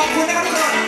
あこれだか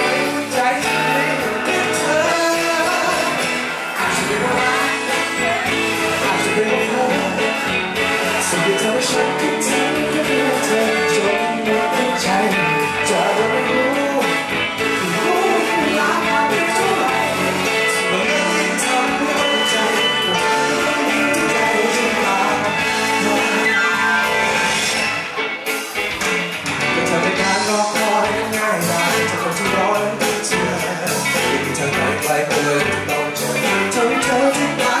คนที่ร้อนที่เธอยิ่งเธอไกลไกลเกินต้องเจอเธอที่เธอที่ไกล